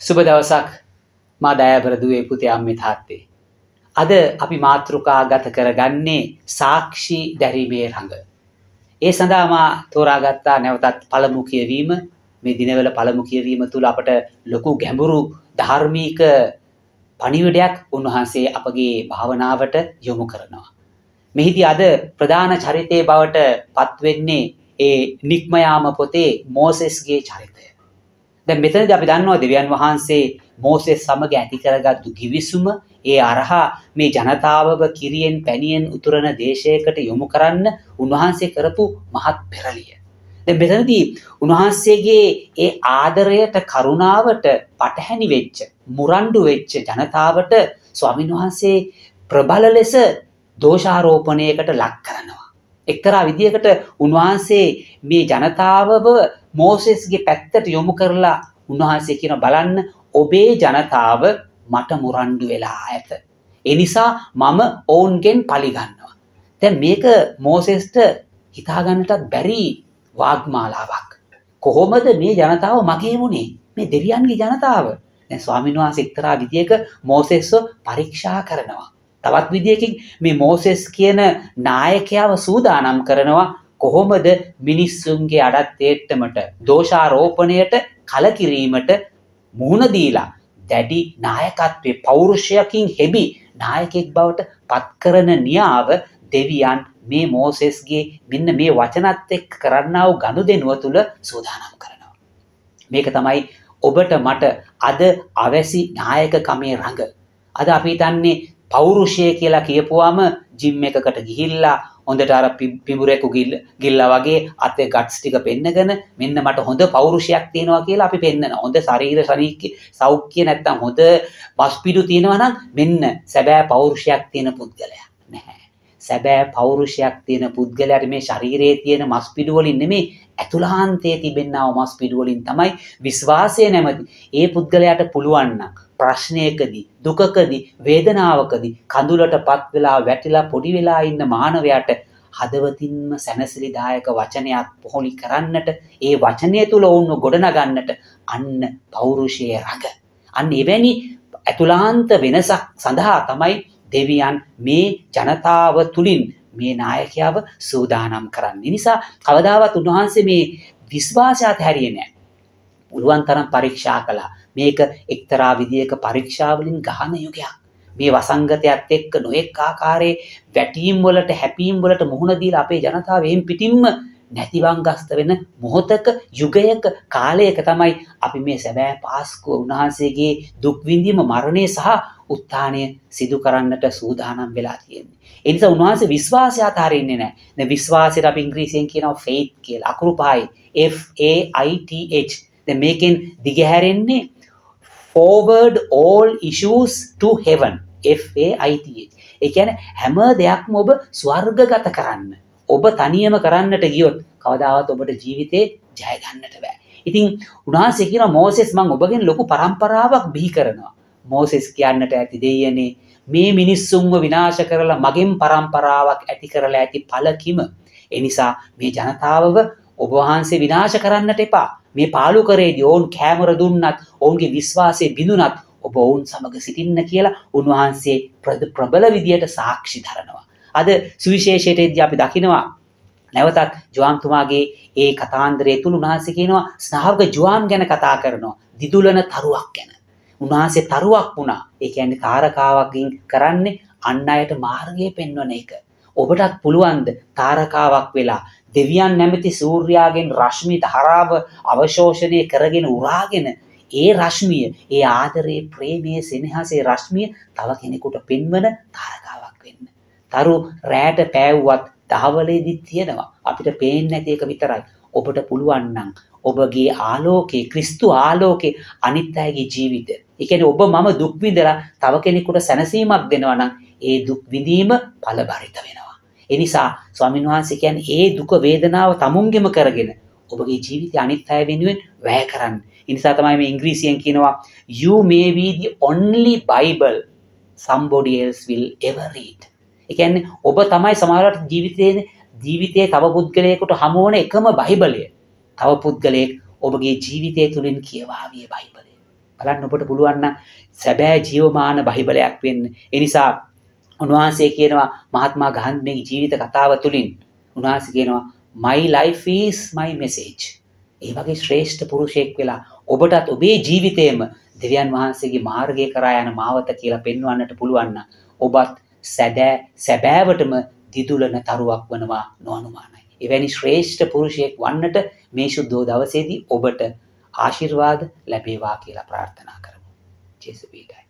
සුබ දවසක් මා දෑබරදුවේ පුතේ අම්මේ තාත්තේ. අද අපි මාතෘකා ගත කරගන්නේ සාක්ෂි දැරීමේ රඟ. ඒ සඳහා මා තෝරාගත්තා නැවතත් පළමු කියවීම මේ දිනවල පළමු කියවීම තුළ අපට ලොකු ගැඹුරු ධර්මීක පණිවිඩයක් උන්වහන්සේ අපගේ භාවනාවට යොමු කරනවා. මෙහිදී අද ප්‍රධාන චරිතය බවට පත්වෙන්නේ ඒ නික්මයාම පොතේ මෝසෙස්ගේ චරිතය. දැන් මෙතනදී අපි දන්නවා දෙවියන් වහන්සේ මෝසෙස් සමග ඇති කරගත්තු කිවිසුම ඒ අරහා මේ ජනතාවව කිරියෙන් පැණියෙන් උතුරන දේශයකට යොමු කරන්න උන්වහන්සේ කරපු මහත් පෙරලිය. දැන් මෙතනදී උන්වහන්සේගේ ඒ ආදරයට කරුණාවට පටහැනි වෙච්ච මුරණ්ඩු වෙච්ච ජනතාවට ස්වාමීන් වහන්සේ ප්‍රබල ලෙස දෝෂාරෝපණයකට ලක් කරනවා. එක්තරා විදියකට උන්වහන්සේ මේ ජනතාවව මෝසෙස්ගේ පැත්තට යොමු කරලා උන්වහන්සේ කියන බලන්න ඔබේ ජනතාව මට මුරණ්ඩු වෙලා ඇත. එනිසා මම ඔවුන්ගෙන් පලිගන්නවා. තැන් මේක මෝසෙස්ට හිතාගන්නටත් බැරි වාග්මාලාවක්. කොහොමද මේ ජනතාව මගේ වුණේ මේ දෙවියන්ගේ ජනතාව දැන් ස්වාමීන් වහන්සේ එක්තරා විදියක මෝසෙස්ව පරීක්ෂා කරනවා. තවත් විදියකින් මේ මෝසෙස් කියන නායකයාව සූදානම් කරනවා කොහොමද මිනිස්සුන්ගේ අඩත්තේට්ටමට දෝෂාරෝපණයට කලකිරීමට මුහුණ දීලා දැඩි නායකත්වය පෞරුෂයකින් හෙබි නායකෙක් බවට පත්කරන නියාව දෙවියන් මේ මෝසෙස්ගේ මෙන්න මේ වචනත් එක් කරන්නාව ගණු දෙනුව තුළ සූදානම් කරනවා. මේක තමයි ඔබට මට අද අවැසි නායක කමේ රඟ. අද අපි තන්නේ පෞරුෂය කියලා කියපුවාම ජිම් එකකට ගිහිල්ලා හොඳට අර පිඹුරෙකු ගිල්ල ගිල්ලා වගේ අතේ ගට්ස් ටික පෙන්නගෙන මෙන්න මට හොඳ පෞරුෂයක් තියෙනවා කියලා අපි පෙන්නන. හොඳ ශරීර ශරීර සෞඛ්‍ය නැත්තම් හොඳ පස්පිඩු තියෙනවා නම් මෙන්න සැබෑ පෞරුෂයක් තියෙන පුද්ගලයා. නැහැ. සැබෑ පෞරුෂයක් තියෙන පුද්ගලයාට මේ ශරීරයේ තියෙන මස් පිඩු වලින් නෙමෙයි ඇතුළාන්තයේ තිබෙනා මස් පිඩු වලින් තමයි විශ්වාසය නැමැති. ඒ පුද්ගලයාට පුළුවන් නම් ප්‍රශ්නයකදී දුකකදී වේදනාවකදී කඳුලට පත් වෙලා වැටිලා පොඩි වෙලා ඉන්න මානවයාට හදවතින්ම සැනසිලිදායක වචනයක් පොහොලි කරන්නට ඒ වචනය තුළ ඔවුන්ව ගොඩනගන්නට අන්න පෞරුෂයේ රඟ. අන්න එවැනි ඇතුලාන්ත වෙනසක් සඳහා තමයි දෙවියන් මේ ජනතාව තුළින් මේ නායකයාව සූදානම් කරන්න. නිසා කවදාවත් උන්වහන්සේ මේ විශ්වාසයත් හැරිය නෑ. පුළුවන් තරම් පරීක්ෂා කළා. මේක එක්තරා විදියක පරීක්ෂාවලින් ගහන යුගයක්. මේ වසංගතයත් එක්ක නොයෙක් ආකාරයේ වැටීම් වලට හැපීම් වලට මුහුණ දීලා අපේ ජනතාව එම් පිටින්ම නැතිවංගස්ත වෙන මොහොතක යුගයක කාලයක තමයි අපි මේ සැබෑ පාස්කුව උන්වහන්සේගේ දුක් විඳීම මරණය සහ උත්ථානය සිදු කරන්නට සූදානම් වෙලා තියෙන්නේ. ඒ නිසා උන්වහන්සේ විශ්වාසය අතාරින්නේ නැහැ. දැන් විශ්වාසයට අපි ඉංග්‍රීසියෙන් කියනවා faith කියලා. අකුරු පහයි F A I T H. දැන් මේකෙන් දිගහැරෙන්නේ forward all issues to heaven. F A I T H. ඒ කියන්නේ හැම දෙයක්ම ඔබ ස්වර්ගගත කරන්න. ඔබ තනියම කරන්නට ගියොත් කවදාවත් ඔබට ජීවිතේ ජය ගන්නට බෑ. ඉතින් උන්වහන්සේ කියන මෝසෙස් මං ඔබගෙන් ලොකු පරම්පරාවක් බිහි කරනවා. මෝසෙස් කියන්නට ඇති දෙයනේ මේ මිනිස්සුන්ව විනාශ කරලා මගෙන් පරම්පරාවක් ඇති කරලා ඇති පළකිම. එනිසා මේ ජනතාවව ඔබ වහන්සේ විනාශ කරන්නට එපා. මේ පාලු කරේදී ඔවුන් කෑමර දුන්නත් ඔවුන්ගේ විශ්වාසය බිඳුනත් ඔබ ඔවුන් සමග සිටින්න කියලා උන්වහන්සේ ප්‍රබල විදියට සාක්ෂි දරනවා. අද සුවිශේෂයටදී අපි දකිනවා නැවතත් ජුවාම්තුමාගේ ඒ කතාන්දරය තුළ උන්වහන්සේ කියනවා ස්නාවක ජුවාම් ගැන කතා කරනවා දිදුලන තරුවක් ගැන. උන්වහන්සේ තරුවක් වුණා. ඒ කියන්නේ තාරකාවකින් කරන්නේ අන් අයට මාර්ගය පෙන්වන එක. ඔබටත් පුළුවන්ද තාරකාවක් වෙලා දෙවියන් නැමැති සූර්යාගෙන් රශ්මි ධාරාව අවශෝෂණය කරගෙන උරාගෙන ඒ රශ්මිය ඒ ආදරයේ ප්‍රේමයේ සෙනෙහසේ රශ්මිය තව කෙනෙකුට පෙන්වන තාරකාවක් වෙන්න. තරු රෑට පෑව්වත් දහවලේදිත් තියෙනවා. අපිට පේන්නේ නැති එක විතරයි. ඔබට පුළුවන් නම් ඔබගේ ආලෝකේ ක්‍රිස්තු ආලෝකේ අනිත් අයගේ ජීවිතය. ඒ කියන්නේ ඔබ මම දුක් විඳලා තව කෙනෙකුට සැනසීමක් දෙනවා නම් ඒ දුක් විඳීම ඵලබරිත වෙනවා. එනිසා ස්වාමීන් වහන්සේ කියන්නේ ඒ දුක වේදනාව තමුන්ගෙම කරගෙන ඔබගේ ජීවිතය අනිත් අය වෙනුවෙන් වැය කරන්න. ඒ නිසා තමයි මේ ඉංග්‍රීසියෙන් කියනවා you may be the only bible somebody else will ever read. ඒ කියන්නේ ඔබ තමයි සමහරවිට ජීවිතයේ ජීවිතයේ තව පුද්ගලයෙකුට හමු වන එකම බයිබලය. තව පුද්ගලයෙක් ඔබගේ ජීවිතය තුළින් කියවාවිය බයිබලය. බලන්න ඔබට පුළුවන් නම් සැබෑ ජීවමාන බයිබලයක් වෙන්න. ඒ නිසා උන්වහන්සේ කියනවා මහත්මා ගාන්ධිගේ ජීවිත කතාව තුළින් උන්වහන්සේ කියනවා my life is my message. ඒ වගේ ශ්‍රේෂ්ඨ පුරුෂයෙක් වෙලා ඔබටත් ඔබේ ජීවිතයේම දෙවියන් වහන්සේගේ මාර්ගය කරා යන මාවත කියලා පෙන්වන්නට පුළුවන් නම් ඔබත් සැදෑ සැබෑවටම දිදුලන තරුවක් වනවා නොඅනුමානයි. එවැනි ශ්‍රේෂ්ඨ පුරුෂයෙක් වන්නට මේ සුද්ධෝ දවසේදී ඔබට ආශිර්වාද ලැබේවා කියලා ප්‍රාර්ථනා කරමු. ජේසුස් වේගයි.